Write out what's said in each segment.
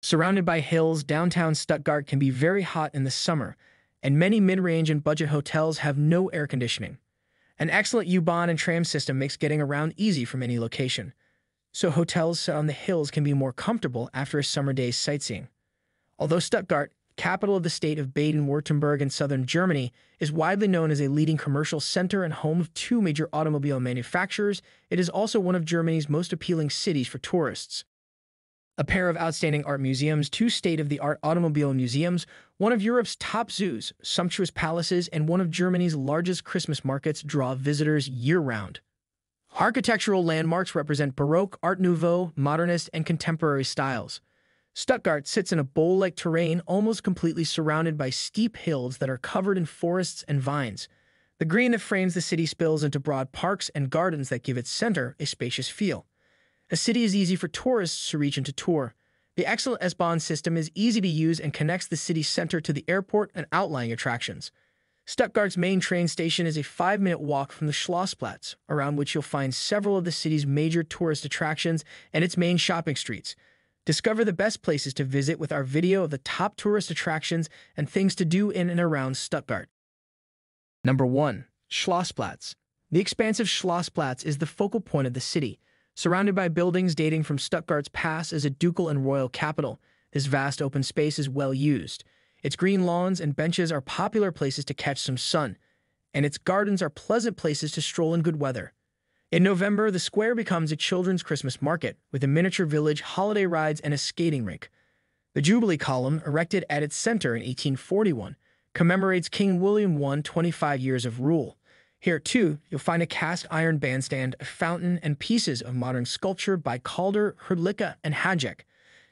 Surrounded by hills, downtown Stuttgart can be very hot in the summer, and many mid-range and budget hotels have no air conditioning. An excellent U-Bahn and tram system makes getting around easy from any location, so hotels on the hills can be more comfortable after a summer day's sightseeing. Although Stuttgart, capital of the state of Baden-Württemberg in southern Germany, is widely known as a leading commercial center and home of two major automobile manufacturers, it is also one of Germany's most appealing cities for tourists a pair of outstanding art museums, two state-of-the-art automobile museums, one of Europe's top zoos, sumptuous palaces, and one of Germany's largest Christmas markets draw visitors year-round. Architectural landmarks represent Baroque, Art Nouveau, Modernist, and contemporary styles. Stuttgart sits in a bowl-like terrain almost completely surrounded by steep hills that are covered in forests and vines. The green that frames the city spills into broad parks and gardens that give its center a spacious feel. A city is easy for tourists to reach and to tour. The excellent S-Bahn system is easy to use and connects the city center to the airport and outlying attractions. Stuttgart's main train station is a five-minute walk from the Schlossplatz, around which you'll find several of the city's major tourist attractions and its main shopping streets. Discover the best places to visit with our video of the top tourist attractions and things to do in and around Stuttgart. Number 1. Schlossplatz. The expansive Schlossplatz is the focal point of the city. Surrounded by buildings dating from Stuttgart's past as a ducal and royal capital, this vast open space is well used. Its green lawns and benches are popular places to catch some sun, and its gardens are pleasant places to stroll in good weather. In November, the square becomes a children's Christmas market with a miniature village, holiday rides, and a skating rink. The Jubilee column, erected at its center in 1841, commemorates King William I's 25 years of rule. Here, too, you'll find a cast iron bandstand, a fountain, and pieces of modern sculpture by Calder, Hrdlicka, and Hajek.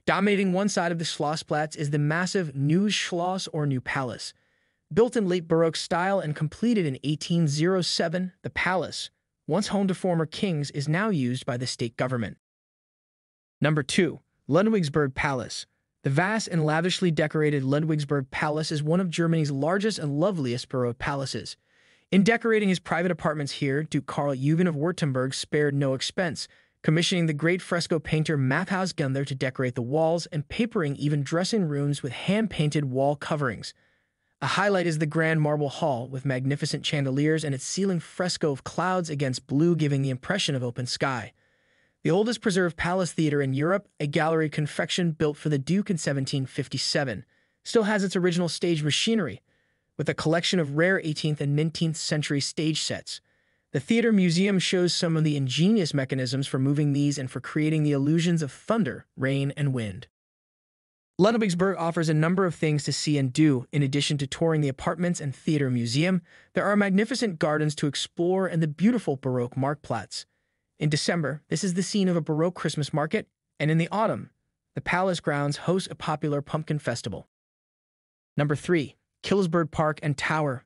Dominating one side of the Schlossplatz is the massive Neues Schloss or New Palace. Built in late Baroque style and completed in 1807, the palace, once home to former kings, is now used by the state government. Number 2. Ludwigsburg Palace. The vast and lavishly decorated Ludwigsburg Palace is one of Germany's largest and loveliest Baroque palaces. In decorating his private apartments here, Duke Karl Eugen of Württemberg spared no expense, commissioning the great fresco painter Matthias Gundler to decorate the walls and papering even dressing rooms with hand-painted wall coverings. A highlight is the grand marble hall with magnificent chandeliers and its ceiling fresco of clouds against blue giving the impression of open sky. The oldest preserved palace theater in Europe, a gallery confection built for the Duke in 1757, still has its original stage machinery, with a collection of rare 18th and 19th century stage sets. The Theater Museum shows some of the ingenious mechanisms for moving these and for creating the illusions of thunder, rain, and wind. Ludwigsburg offers a number of things to see and do. In addition to touring the apartments and theater museum, there are magnificent gardens to explore and the beautiful Baroque Marktplatz. In December, this is the scene of a Baroque Christmas market, and in the autumn, the palace grounds host a popular pumpkin festival. Number 3. Killesberg Park and Tower.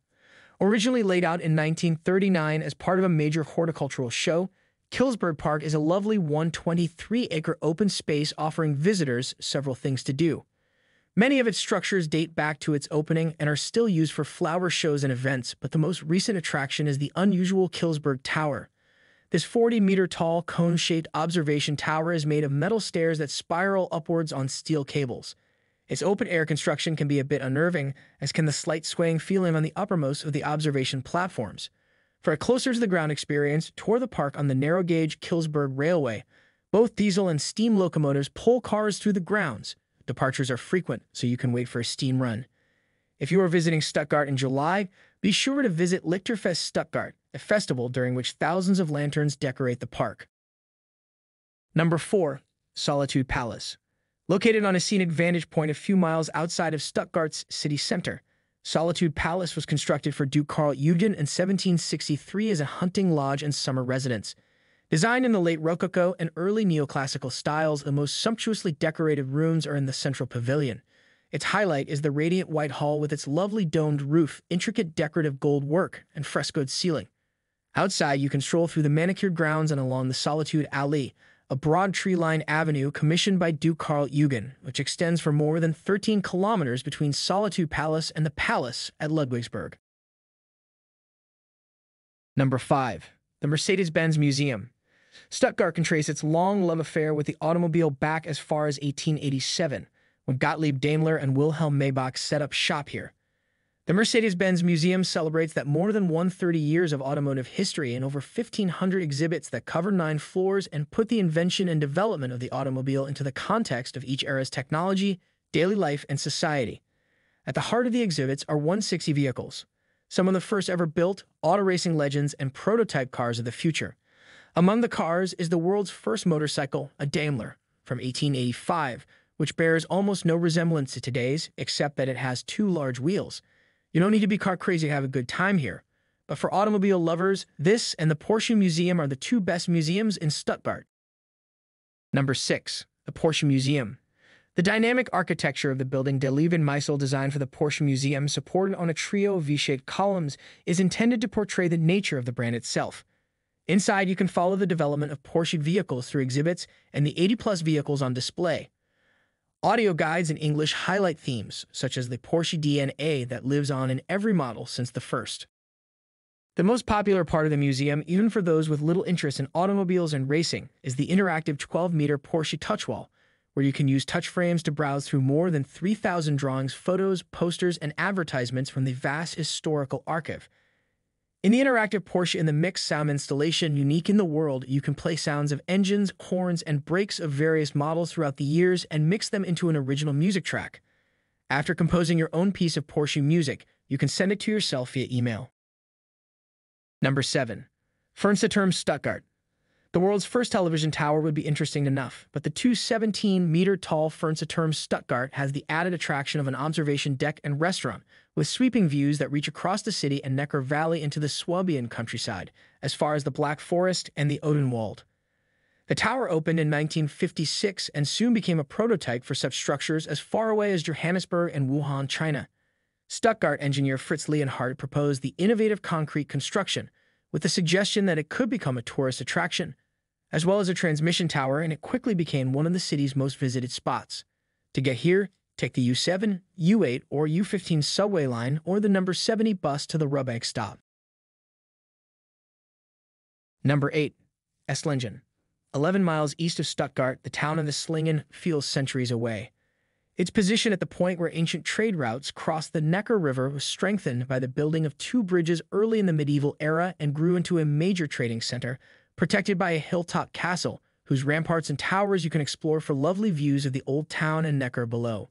Originally laid out in 1939 as part of a major horticultural show, Killesberg Park is a lovely 123-acre open space offering visitors several things to do. Many of its structures date back to its opening and are still used for flower shows and events, but the most recent attraction is the unusual Killesberg Tower. This 40-meter-tall, cone-shaped observation tower is made of metal stairs that spiral upwards on steel cables. Its open-air construction can be a bit unnerving, as can the slight swaying feeling on the uppermost of the observation platforms. For a closer-to-the-ground experience, tour the park on the narrow-gauge Killesberg Railway. Both diesel and steam locomotives pull cars through the grounds. Departures are frequent, so you can wait for a steam run. If you are visiting Stuttgart in July, be sure to visit Lichterfest Stuttgart, a festival during which thousands of lanterns decorate the park. Number 4. Solitude Palace Located on a scenic vantage point a few miles outside of Stuttgart's city center, Solitude Palace was constructed for Duke Karl Eugen in 1763 as a hunting lodge and summer residence. Designed in the late Rococo and early neoclassical styles, the most sumptuously decorated rooms are in the central pavilion. Its highlight is the radiant white hall with its lovely domed roof, intricate decorative gold work, and frescoed ceiling. Outside, you can stroll through the manicured grounds and along the Solitude Alley, a broad tree-lined avenue commissioned by Duke Karl Eugen, which extends for more than 13 kilometers between Solitude Palace and the Palace at Ludwigsburg. Number 5. The Mercedes-Benz Museum. Stuttgart can trace its long love affair with the automobile back as far as 1887, when Gottlieb Daimler and Wilhelm Maybach set up shop here. The Mercedes Benz Museum celebrates that more than 130 years of automotive history and over 1,500 exhibits that cover nine floors and put the invention and development of the automobile into the context of each era's technology, daily life, and society. At the heart of the exhibits are 160 vehicles, some of the first ever built, auto racing legends, and prototype cars of the future. Among the cars is the world's first motorcycle, a Daimler, from 1885, which bears almost no resemblance to today's, except that it has two large wheels. You don't need to be car crazy to have a good time here. But for automobile lovers, this and the Porsche Museum are the two best museums in Stuttgart. Number 6. The Porsche Museum. The dynamic architecture of the building Delugan Meissl designed for the Porsche Museum, supported on a trio of V-shaped columns, is intended to portray the nature of the brand itself. Inside, you can follow the development of Porsche vehicles through exhibits and the 80-plus vehicles on display. Audio guides in English highlight themes, such as the Porsche DNA that lives on in every model since the first. The most popular part of the museum, even for those with little interest in automobiles and racing, is the interactive 12-meter Porsche touch wall, where you can use touch frames to browse through more than 3,000 drawings, photos, posters, and advertisements from the vast historical archive. In the interactive Porsche in the mixed sound installation unique in the world, you can play sounds of engines, horns, and brakes of various models throughout the years and mix them into an original music track. After composing your own piece of Porsche music, you can send it to yourself via email. Number 7. Fernsehturm Stuttgart. The world's first television tower would be interesting enough, but the 217-meter-tall Fernsehturm Stuttgart has the added attraction of an observation deck and restaurant, with sweeping views that reach across the city and Neckar Valley into the Swabian countryside, as far as the Black Forest and the Odenwald. The tower opened in 1956 and soon became a prototype for such structures as far away as Johannesburg and Wuhan, China. Stuttgart engineer Fritz Leonhardt proposed the innovative concrete construction, with the suggestion that it could become a tourist attraction, as well as a transmission tower, and it quickly became one of the city's most visited spots. To get here, take the U7, U8, or U15 subway line or the number 70 bus to the Ruhbank stop. Number 8. Esslingen. 11 miles east of Stuttgart, the town of Esslingen feels centuries away. Its position at the point where ancient trade routes crossed the Neckar River was strengthened by the building of two bridges early in the medieval era and grew into a major trading center, protected by a hilltop castle, whose ramparts and towers you can explore for lovely views of the old town and Neckar below.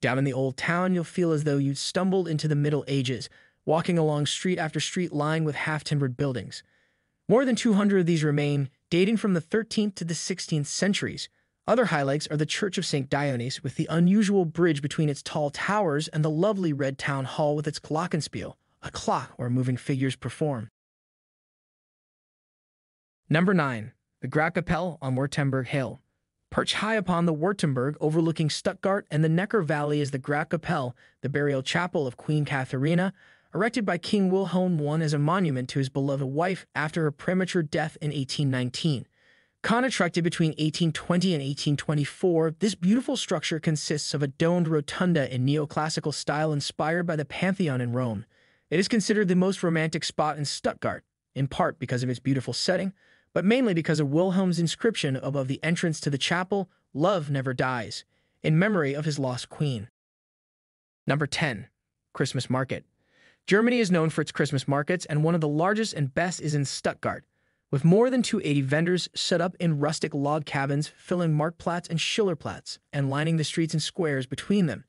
Down in the old town, you'll feel as though you'd stumbled into the Middle Ages, walking along street after street lined with half-timbered buildings. More than 200 of these remain, dating from the 13th to the 16th centuries, other highlights are the Church of St. Dionys, with the unusual bridge between its tall towers and the lovely red town hall with its glockenspiel, a clock where moving figures perform. Number 9. The Grabkapelle on Württemberg Hill. Perched high upon the Württemberg overlooking Stuttgart and the Neckar Valley is the Grabkapelle, the burial chapel of Queen Katharina, erected by King Wilhelm I as a monument to his beloved wife after her premature death in 1819. Constructed between 1820 and 1824, this beautiful structure consists of a domed rotunda in neoclassical style inspired by the Pantheon in Rome. It is considered the most romantic spot in Stuttgart, in part because of its beautiful setting, but mainly because of Wilhelm's inscription above the entrance to the chapel, Love Never Dies, in memory of his lost queen. Number 10. Christmas Market. Germany is known for its Christmas markets, and one of the largest and best is in Stuttgart, with more than 280 vendors set up in rustic log cabins filling Marktplatz and Schillerplatz and lining the streets and squares between them.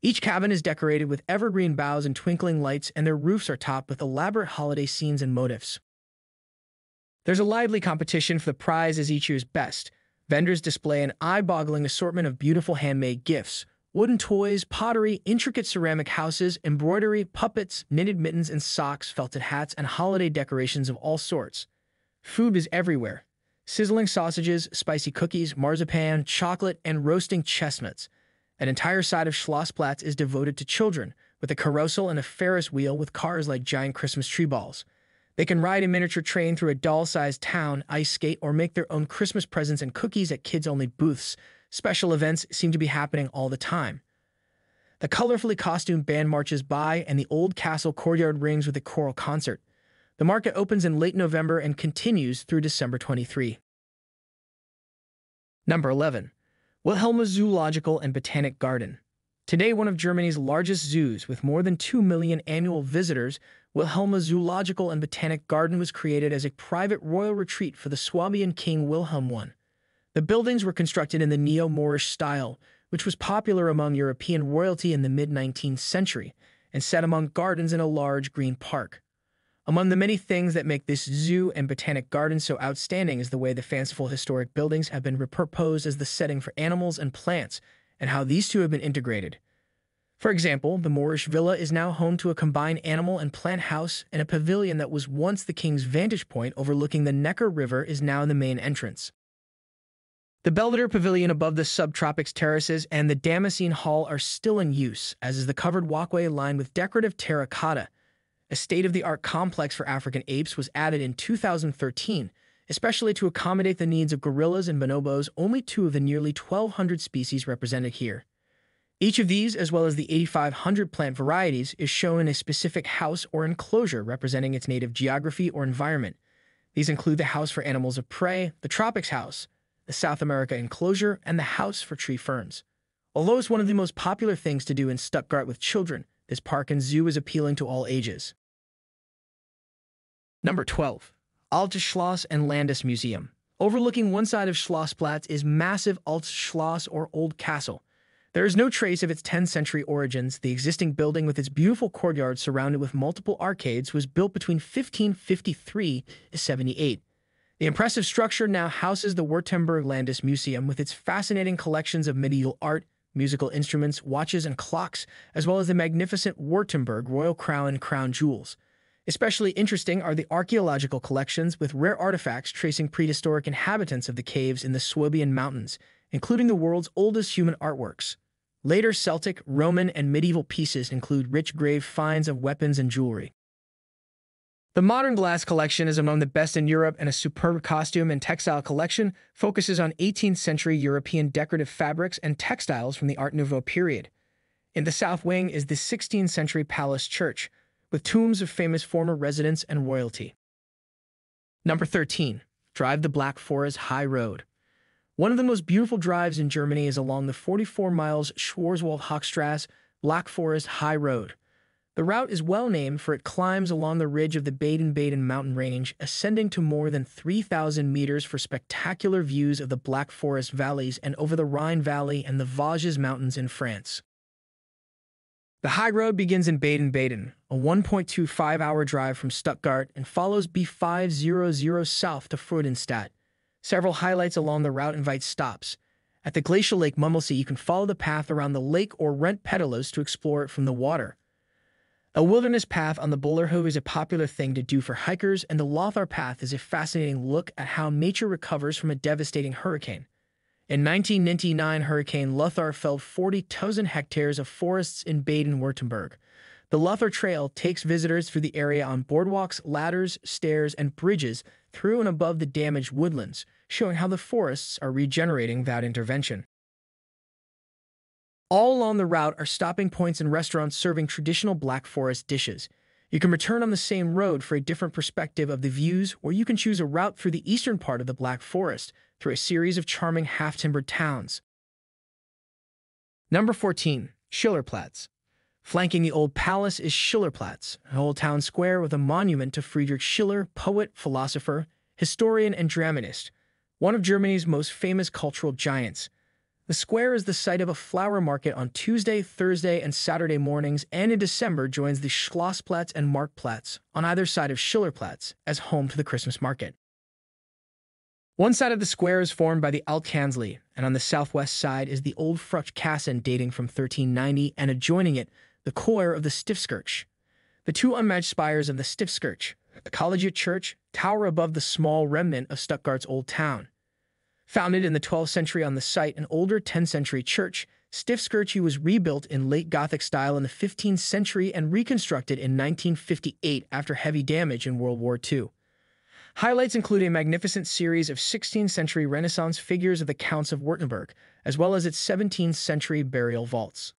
Each cabin is decorated with evergreen boughs and twinkling lights, and their roofs are topped with elaborate holiday scenes and motifs. There's a lively competition for the prize as each year's best. Vendors display an eye-boggling assortment of beautiful handmade gifts, wooden toys, pottery, intricate ceramic houses, embroidery, puppets, knitted mittens and socks, felted hats, and holiday decorations of all sorts. Food is everywhere. Sizzling sausages, spicy cookies, marzipan, chocolate, and roasting chestnuts. An entire side of Schlossplatz is devoted to children, with a carousel and a Ferris wheel with cars like giant Christmas tree balls. They can ride a miniature train through a doll-sized town, ice skate, or make their own Christmas presents and cookies at kids-only booths. Special events seem to be happening all the time. The colorfully costumed band marches by, and the old castle courtyard rings with a choral concert. The market opens in late November and continues through December 23. Number 11. Wilhelma Zoological and Botanic Garden. Today, one of Germany's largest zoos with more than 2 million annual visitors, Wilhelma Zoological and Botanic Garden was created as a private royal retreat for the Swabian King Wilhelm I. The buildings were constructed in the neo-Moorish style, which was popular among European royalty in the mid-19th century, and set among gardens in a large green park. Among the many things that make this zoo and botanic garden so outstanding is the way the fanciful historic buildings have been repurposed as the setting for animals and plants, and how these two have been integrated. For example, the Moorish villa is now home to a combined animal and plant house, and a pavilion that was once the king's vantage point overlooking the Neckar River is now the main entrance. The Belvedere Pavilion above the subtropics terraces and the Damascene Hall are still in use, as is the covered walkway lined with decorative terracotta. A state-of-the-art complex for African apes was added in 2013, especially to accommodate the needs of gorillas and bonobos, only two of the nearly 1,200 species represented here. Each of these, as well as the 8,500 plant varieties, is shown in a specific house or enclosure representing its native geography or environment. These include the House for Animals of Prey, the Tropics House, the South America Enclosure, and the House for Tree Ferns. Although it's one of the most popular things to do in Stuttgart with children, this park and zoo is appealing to all ages. Number 12. Altes Schloss and Landesmuseum. Overlooking one side of Schlossplatz is massive Altes Schloss or Old Castle. There is no trace of its 10th century origins. The existing building with its beautiful courtyard surrounded with multiple arcades was built between 1553 and 78. The impressive structure now houses the Württemberg Landesmuseum with its fascinating collections of medieval art, musical instruments, watches, and clocks, as well as the magnificent Württemberg Royal Crown and Crown Jewels. Especially interesting are the archaeological collections with rare artifacts tracing prehistoric inhabitants of the caves in the Swabian Mountains, including the world's oldest human artworks. Later Celtic, Roman, and medieval pieces include rich grave finds of weapons and jewelry. The modern glass collection is among the best in Europe, and a superb costume and textile collection focuses on 18th century European decorative fabrics and textiles from the Art Nouveau period. In the south wing is the 16th century palace church, with tombs of famous former residents and royalty. Number 13. Drive the Black Forest High Road. One of the most beautiful drives in Germany is along the 44 miles Schwarzwald-Hochstrasse Black Forest High Road. The route is well named for it climbs along the ridge of the Baden-Baden mountain range, ascending to more than 3,000 meters for spectacular views of the Black Forest valleys and over the Rhine Valley and the Vosges Mountains in France. The high road begins in Baden-Baden, a 1.25 hour drive from Stuttgart, and follows B500 south to Freudenstadt. Several highlights along the route invite stops. At the glacial Lake Mummelsee, you can follow the path around the lake or rent pedalos to explore it from the water. A wilderness path on the Bullerhof is a popular thing to do for hikers, and the Lothar Path is a fascinating look at how nature recovers from a devastating hurricane. In 1999, Hurricane Lothar felled 40,000 hectares of forests in Baden-Württemberg. The Lothar Trail takes visitors through the area on boardwalks, ladders, stairs, and bridges through and above the damaged woodlands, showing how the forests are regenerating without intervention. All along the route are stopping points and restaurants serving traditional Black Forest dishes. You can return on the same road for a different perspective of the views, or you can choose a route through the eastern part of the Black Forest, through a series of charming half-timbered towns. Number 14. Schillerplatz. Flanking the Old Palace is Schillerplatz, an old town square with a monument to Friedrich Schiller, poet, philosopher, historian, and dramatist, one of Germany's most famous cultural giants. The square is the site of a flower market on Tuesday, Thursday, and Saturday mornings, and in December joins the Schlossplatz and Marktplatz on either side of Schillerplatz as home to the Christmas market. One side of the square is formed by the Altkanzlei, and on the southwest side is the old Fruchtkasten dating from 1390, and adjoining it, the choir of the Stiftskirche. The two unmatched spires of the Stiftskirche, the collegiate church, tower above the small remnant of Stuttgart's old town. Founded in the 12th century on the site an older 10th century church, Stiftskirche was rebuilt in late Gothic style in the 15th century and reconstructed in 1958 after heavy damage in World War II. Highlights include a magnificent series of 16th century Renaissance figures of the Counts of Württemberg, as well as its 17th century burial vaults.